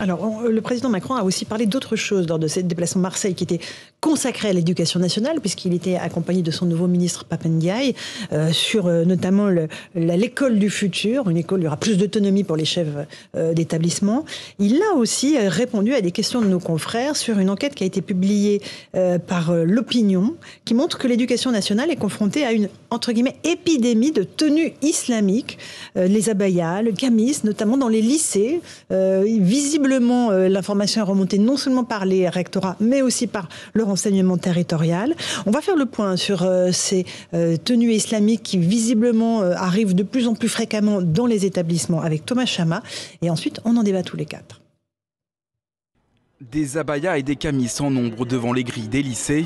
Alors, le président Macron a aussi parlé d'autres choses lors de ce déplacement Marseille qui était consacré à l'éducation nationale, puisqu'il était accompagné de son nouveau ministre Papendiaï, euh, sur euh, notamment l'école du futur, une école où il y aura plus d'autonomie pour les chefs euh, d'établissement. Il a aussi répondu à des questions de nos confrères sur une enquête qui a été publiée par l'opinion, qui montre que l'éducation nationale est confrontée à une, entre guillemets, épidémie de tenues islamiques, les abayas, le camis, notamment dans les lycées, euh, l'information est remontée non seulement par les rectorats, mais aussi par le renseignement territorial. On va faire le point sur euh, ces euh, tenues islamiques qui visiblement arrivent de plus en plus fréquemment dans les établissements avec Thomas Chama. Et ensuite, on en débat tous les quatre. Des abayas et des camis en nombre devant les grilles des lycées.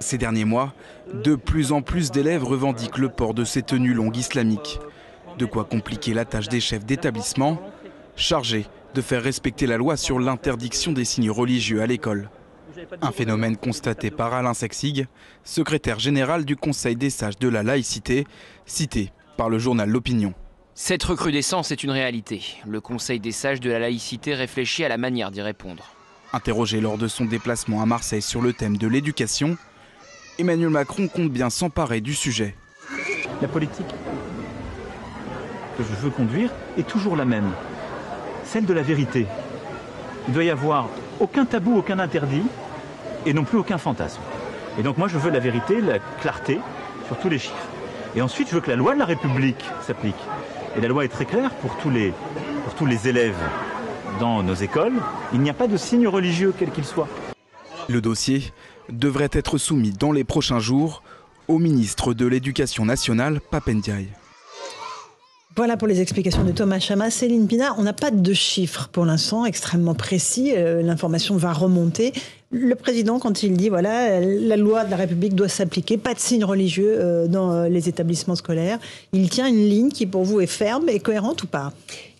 Ces derniers mois, de plus en plus d'élèves revendiquent le port de ces tenues longues islamiques. De quoi compliquer la tâche des chefs d'établissement, chargés de faire respecter la loi sur l'interdiction des signes religieux à l'école. Un phénomène constaté par Alain Sexig, secrétaire général du Conseil des sages de la laïcité, cité par le journal L'Opinion. Cette recrudescence est une réalité. Le Conseil des sages de la laïcité réfléchit à la manière d'y répondre. Interrogé lors de son déplacement à Marseille sur le thème de l'éducation, Emmanuel Macron compte bien s'emparer du sujet. La politique que je veux conduire est toujours la même celle de la vérité. Il doit y avoir aucun tabou, aucun interdit, et non plus aucun fantasme. Et donc moi je veux la vérité, la clarté sur tous les chiffres. Et ensuite je veux que la loi de la République s'applique. Et la loi est très claire pour tous les, pour tous les élèves dans nos écoles. Il n'y a pas de signe religieux quel qu'il soit. Le dossier devrait être soumis dans les prochains jours au ministre de l'Éducation nationale, Papendiaï. Voilà pour les explications de Thomas Chama. Céline Pina, on n'a pas de chiffres pour l'instant extrêmement précis. Euh, l'information va remonter le président, quand il dit voilà, la loi de la République doit s'appliquer, pas de signe religieux euh, dans euh, les établissements scolaires, il tient une ligne qui pour vous est ferme et cohérente ou pas?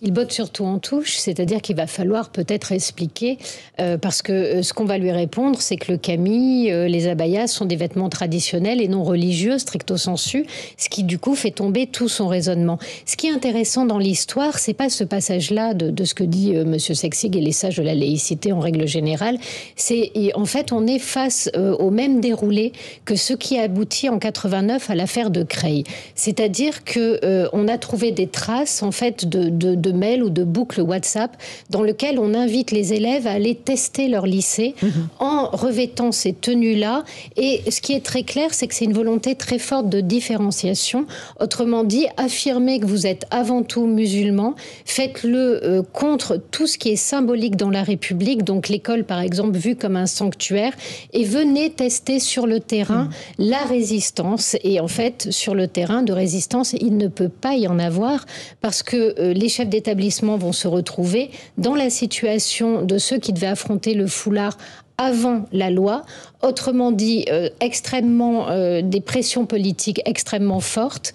Il botte surtout en touche, c'est-à-dire qu'il va falloir peut-être expliquer, euh, parce que ce qu'on va lui répondre, c'est que le camis, les abayas sont des vêtements traditionnels et non religieux, stricto sensu, ce qui du coup fait tomber tout son raisonnement. Ce qui est intéressant dans l'histoire, c'est pas ce passage-là de, ce que dit Monsieur Sexig et les sages de la laïcité en règle générale, c'est en fait, on est face euh, au même déroulé que ce qui a abouti en 89 à l'affaire de Creil. C'est-à-dire que euh, on a trouvé des traces en fait de, mails ou de boucles WhatsApp dans lesquelles on invite les élèves à aller tester leur lycée mhm. en revêtant ces tenues-là. Et ce qui est très clair, c'est que c'est une volonté très forte de différenciation. Autrement dit, affirmer que vous êtes avant tout musulman, faites-le euh, contre tout ce qui est symbolique dans la République. Donc l'école, par exemple, vue comme un sanctuaire et venez tester sur le terrain mm. la résistance. Et en fait, sur le terrain de résistance, il ne peut pas y en avoir parce que euh, les chefs d'établissement vont se retrouver dans la situation de ceux qui devaient affronter le foulard avant la loi, autrement dit euh, extrêmement euh, des pressions politiques extrêmement fortes,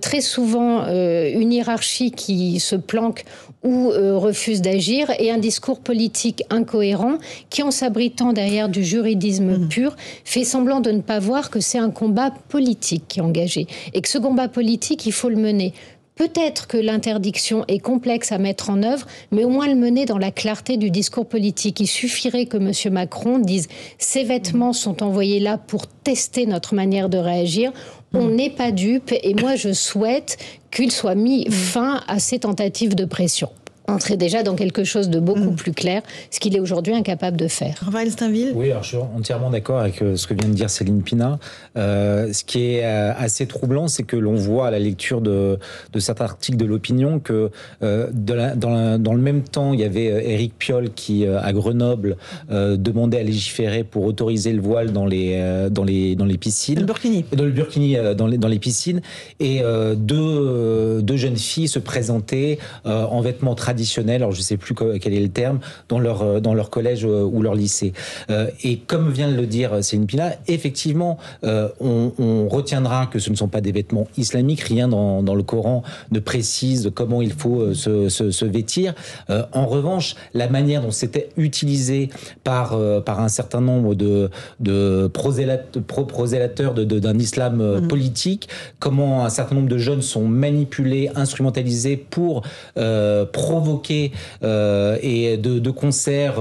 très souvent une hiérarchie qui se planque ou euh, refuse d'agir, et un discours politique incohérent qui, en s'abritant derrière du juridisme mmh. pur, fait semblant de ne pas voir que c'est un combat politique qui est engagé, et que ce combat politique, il faut le mener Peut-être que l'interdiction est complexe à mettre en œuvre, mais au moins le mener dans la clarté du discours politique. Il suffirait que M. Macron dise ces vêtements sont envoyés là pour tester notre manière de réagir. On n'est pas dupe et moi je souhaite qu'il soit mis fin à ces tentatives de pression entrer déjà dans quelque chose de beaucoup mm. plus clair, ce qu'il est aujourd'hui incapable de faire. Raphaël Steinville Oui, alors je suis entièrement d'accord avec euh, ce que vient de dire Céline Pina. Euh, ce qui est euh, assez troublant, c'est que l'on voit à la lecture de, de certains articles de l'opinion que euh, de la, dans, la, dans, le même temps, il y avait Éric Piolle qui, à Grenoble, demandait à légiférer pour autoriser le voile dans les, dans les, dans les piscines. Le burkini. Dans le burkini, dans les, dans les piscines. Et deux, deux jeunes filles se présentaient en vêtements traditionnels alors je ne sais plus quel est le terme, dans leur, euh, dans leur collège euh, ou leur lycée. Euh, et comme vient de le dire Céline Pina, effectivement, on, retiendra que ce ne sont pas des vêtements islamiques, rien dans, dans le Coran ne précise comment il faut se, se, vêtir. en revanche, la manière dont c'était utilisé par, par un certain nombre de, de prosélateurs d'un islam mmh. politique, comment un certain nombre de jeunes sont manipulés, instrumentalisés pour provoquer provoquer et de, de concert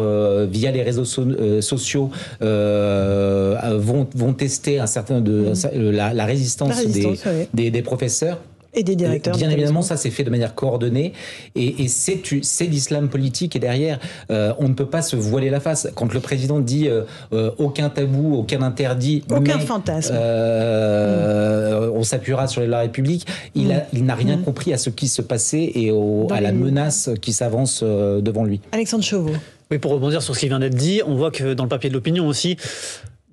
via les réseaux sociaux vont, vont tester un certain de mm. la, résistance, des, des professeurs et des directeurs. Bien évidemment, ça s'est fait de manière coordonnée. Et, et c'est l'islam politique. Et derrière, euh, on ne peut pas se voiler la face. Quand le président dit euh, euh, aucun tabou, aucun interdit. Aucun fantasme. On s'appuiera sur la République. Il n'a il rien compris à ce qui se passait et à la menace qui s'avance devant lui. Alexandre Chauveau. Oui, pour rebondir sur ce qui vient d'être dit, on voit que dans le papier de l'opinion aussi,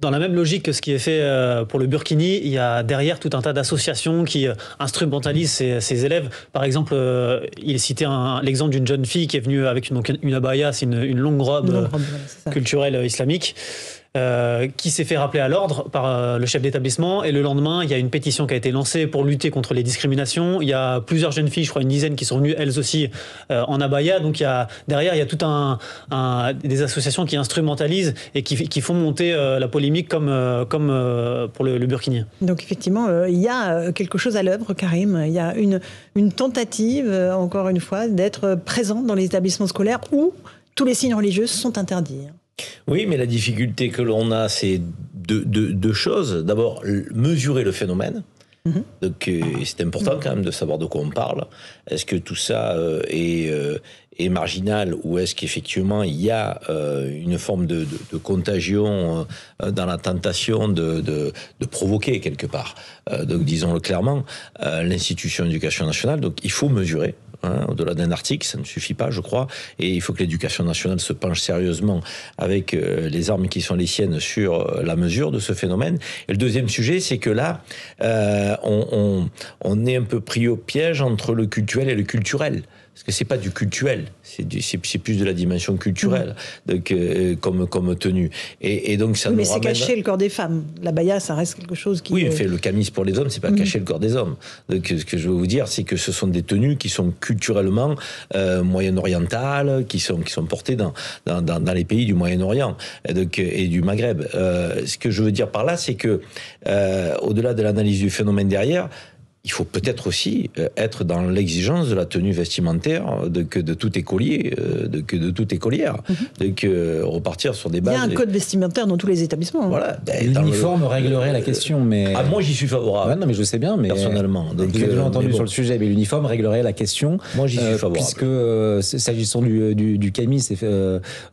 dans la même logique que ce qui est fait euh, pour le Burkini, il y a derrière tout un tas d'associations qui euh, instrumentalisent ces, élèves. Par exemple, euh, il citait l'exemple d'une jeune fille qui est venue avec une, une abaya, c'est une, longue robe, culturelle islamique. Euh, qui s'est fait rappeler à l'ordre par euh, le chef d'établissement. Et le lendemain, il y a une pétition qui a été lancée pour lutter contre les discriminations. Il y a plusieurs jeunes filles, je crois une dizaine, qui sont venues elles aussi euh, en abaya. Donc il y a, derrière, il y a tout un, des associations qui instrumentalisent et qui, qui font monter la polémique comme, comme pour le, le. Donc effectivement, il y a quelque chose à l'œuvre, Karim. Il y a une, une tentative, encore une fois, d'être présent dans les établissements scolaires où tous les signes religieux sont interdits. Oui, mais la difficulté que l'on a, c'est deux, choses. D'abord, mesurer le phénomène. Mhm. Donc, euh, c'est important quand même de savoir de quoi on parle. Est-ce que tout ça euh, euh, est, marginal ou est-ce qu'effectivement il y a une forme de, contagion dans la tentation de, provoquer quelque part? Donc, disons-le clairement, l'institution d'éducation nationale, donc il faut mesurer. Hein, au-delà d'un article, ça ne suffit pas, je crois. Et il faut que l'éducation nationale se penche sérieusement avec les armes qui sont les siennes sur la mesure de ce phénomène. Et le deuxième sujet, c'est que là, on, est un peu pris au piège entre le culturel et le culturel parce que c'est pas du culturel, c'est plus de la dimension culturelle mmh. donc, euh, comme, comme tenue. Et, et donc ça oui, mais c'est cacher le corps des femmes. La baya, ça reste quelque chose qui. Oui, fait le camis pour les hommes, c'est pas mmh. cacher le corps des hommes. Donc ce que je veux vous dire, c'est que ce sont des tenues qui sont culturellement euh, moyen-orientales, qui sont, qui sont portées dans, dans, dans, les pays du Moyen-Orient et, et, du Maghreb. Euh, ce que je veux dire par là, c'est que euh, au-delà de l'analyse du phénomène derrière, il faut peut-être aussi euh, être dans l'exigence de la tenue vestimentaire de, que de tout écolier, euh, de, que de toute écolière. Mm Donc repartir sur des bases. Il y a un code vestimentaire dans tous les établissements. Hein. Voilà. Ben, L'uniforme réglerait la question, mais. Ah, moi j'y suis favorable. non, mais je sais bien, mais. Personnellement. Donc, vous avez entendu sur le sujet, mais l'uniforme réglerait la question. Moi j'y suis favorable. Puisque, s'agissant du, du, du Camille,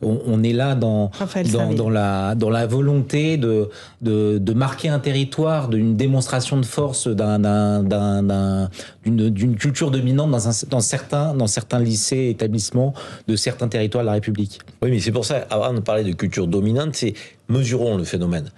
on, est là dans, dans, dans, la, dans la volonté de, de, de marquer un territoire, d'une démonstration de force d'un d'une culture dominante dans, un, dans, certains, dans certains lycées, établissements de certains territoires de la République. Oui, mais c'est pour ça, avant de parler de culture dominante, c'est mesurons le phénomène.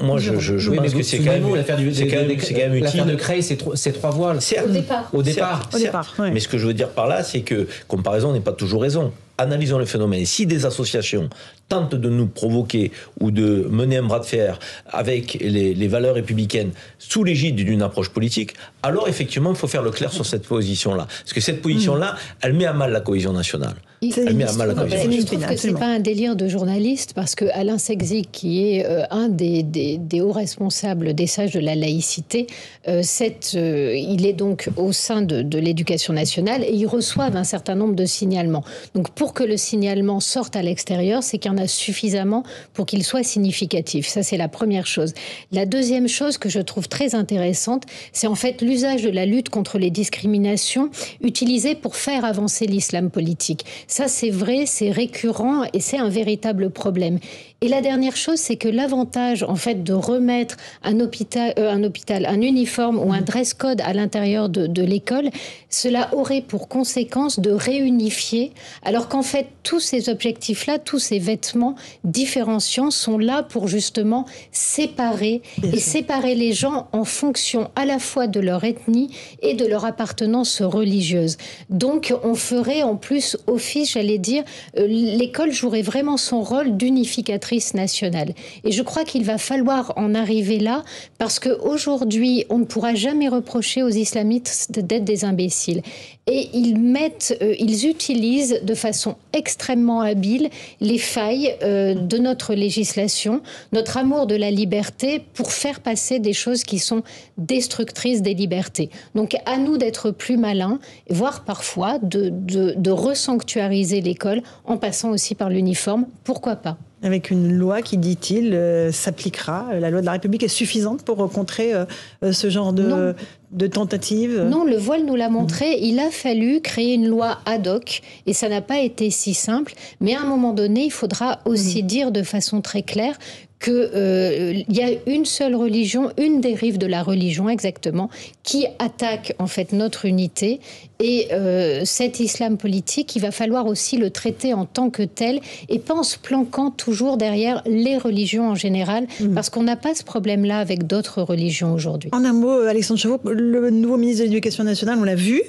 moi, je, je, pense que c'est quand même, c'est quand, même utile. L'affaire de Creil, c'est trois voiles. Au départ. Au départ. Au départ Mais ce que je veux dire par là, c'est que comparaison n'est pas toujours raison analysons le phénomène. Si des associations tentent de nous provoquer ou de mener un bras de fer avec les, valeurs républicaines sous l'égide d'une approche politique, alors effectivement, il faut faire le clair sur cette position-là. Parce que cette position-là, elle met à mal la cohésion nationale. Elle met à mal la cohésion nationale. Je trouve que c'est pas un délire de journaliste, parce que Alain Sexy, qui est euh, un des, des, hauts responsables des sages de la laïcité, euh, euh, il est donc au sein de, de l'éducation nationale et ils reçoivent un certain nombre de signalements. Donc pour que le signalement sorte à l'extérieur, c'est qu'il y en a suffisamment pour qu'il soit significatif. Ça, c'est la première chose. La deuxième chose que je trouve très intéressante, c'est en fait l'usage de la lutte contre les discriminations utilisée pour faire avancer l'islam politique. Ça, c'est vrai, c'est récurrent et c'est un véritable problème. Et la dernière chose, c'est que l'avantage, en fait, de remettre un hôpital, euh, un hôpital, un uniforme ou un dress code à l'intérieur de, de l'école, cela aurait pour conséquence de réunifier, alors qu'en fait, tous ces objectifs-là, tous ces vêtements différenciants sont là pour justement séparer et séparer les gens en fonction à la fois de leur ethnie et de leur appartenance religieuse. Donc, on ferait en plus office, j'allais dire, euh, l'école jouerait vraiment son rôle d'unificatrice Et je crois qu'il va falloir en arriver là, parce qu'aujourd'hui, on ne pourra jamais reprocher aux islamistes d'être des imbéciles. Et ils mettent, euh, ils utilisent de façon extrêmement habile les failles euh, de notre législation, notre amour de la liberté pour faire passer des choses qui sont destructrices des libertés. Donc à nous d'être plus malins, voire parfois de, de, de resanctuariser l'école en passant aussi par l'uniforme. Pourquoi pas? Avec une loi qui, dit-il, euh, s'appliquera. La loi de la République est suffisante pour contrer euh, ce genre de, de tentative Non, le voile nous l'a montré. Il a fallu créer une loi ad hoc et ça n'a pas été si simple. Mais à un moment donné, il faudra aussi dire de façon très claire qu'il euh, y a une seule religion, une dérive de la religion exactement, qui attaque en fait notre unité. Et euh, cet islam politique, il va falloir aussi le traiter en tant que tel et pas en se planquant toujours derrière les religions en général, mmh. parce qu'on n'a pas ce problème-là avec d'autres religions aujourd'hui. En un mot, Alexandre Chevaux, le nouveau ministre de l'Éducation nationale, on l'a vu,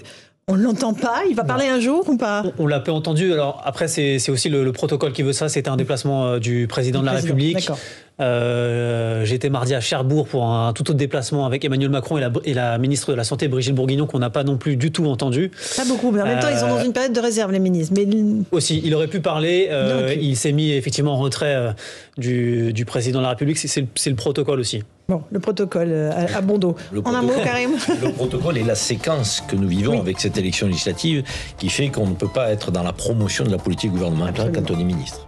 on ne l'entend pas Il va parler un jour ou pas On, l'a peu entendu. Alors après, c'est aussi le, protocole qui veut ça. C'était un déplacement euh, du président de la République. Euh, J'étais mardi à Cherbourg pour un tout autre déplacement avec Emmanuel Macron et la, et la ministre de la Santé, Brigitte Bourguignon, qu'on n'a pas non plus du tout entendu. Pas beaucoup, mais en même temps, ils sont dans euh, une période de réserve, les ministres. Mais... Aussi, il aurait pu parler. Euh, il s'est mis effectivement en retrait du, du, président de la République. C'est le protocole aussi. Bon, le protocole à, bon dos. en un mot, Karim Le protocole est la séquence que nous vivons avec cette élection législative qui fait qu'on ne peut pas être dans la promotion de la politique gouvernementale quand on est ministre.